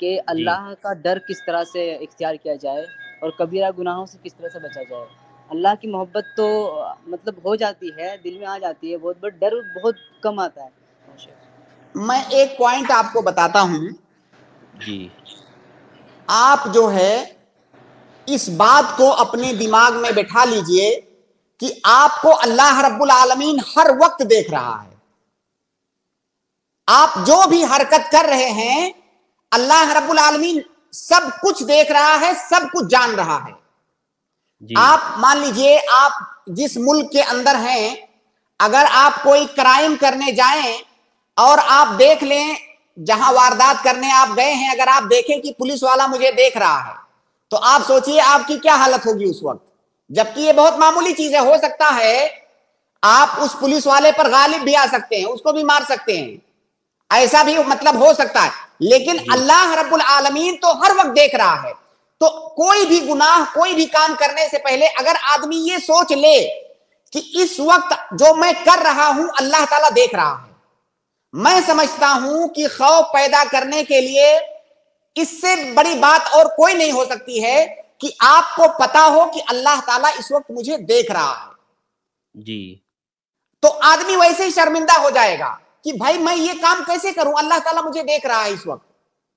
कि अल्लाह का डर किस तरह से इख्तियार किया जाए और कबीरा गुनाहों से किस तरह से बचा जाए। अल्लाह की मोहब्बत तो मतलब हो जाती है दिल में आ जाती है बहुत बट डर बहुत कम आता है। मैं एक पॉइंट आपको बताता हूँ। जी। आप जो है इस बात को अपने दिमाग में बैठा लीजिए कि आपको अल्लाह रब्बुल आलमीन हर वक्त देख रहा है। आप जो भी हरकत कर रहे हैं अल्लाह रब्बुल आलमीन सब कुछ देख रहा है सब कुछ जान रहा है। जी। आप मान लीजिए आप जिस मुल्क के अंदर हैं अगर आप कोई क्राइम करने जाएँ और आप देख लें जहाँ वारदात करने आप गए हैं अगर आप देखें कि पुलिस वाला मुझे देख रहा है तो आप सोचिए आपकी क्या हालत होगी उस वक्त। जबकि ये बहुत मामूली चीज़ है हो सकता है आप उस पुलिस वाले पर गालिब भी आ सकते हैं उसको भी मार सकते हैं। ऐसा भी मतलब हो सकता है। लेकिन अल्लाह रब्बुल आलमीन तो हर वक्त देख रहा है। तो कोई भी गुनाह कोई भी काम करने से पहले अगर आदमी ये सोच ले कि इस वक्त जो मैं कर रहा हूँ अल्लाह ताला देख रहा है। मैं समझता हूँ कि खौफ पैदा करने के लिए इससे बड़ी बात और कोई नहीं हो सकती है कि आपको पता हो कि अल्लाह ताला इस वक्त मुझे देख रहा है। जी। तो आदमी वैसे ही शर्मिंदा हो जाएगा। कि भाई मैं ये काम कैसे करूँ? अल्लाह ताला मुझे देख रहा है इस वक्त।